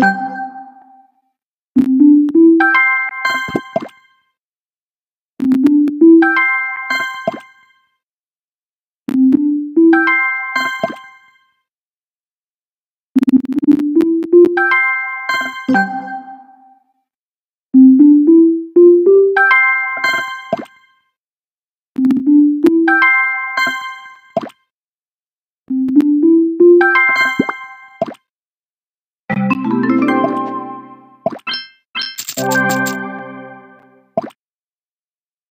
you